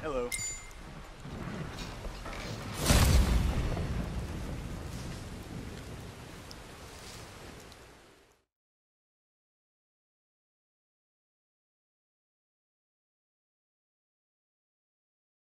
Hello.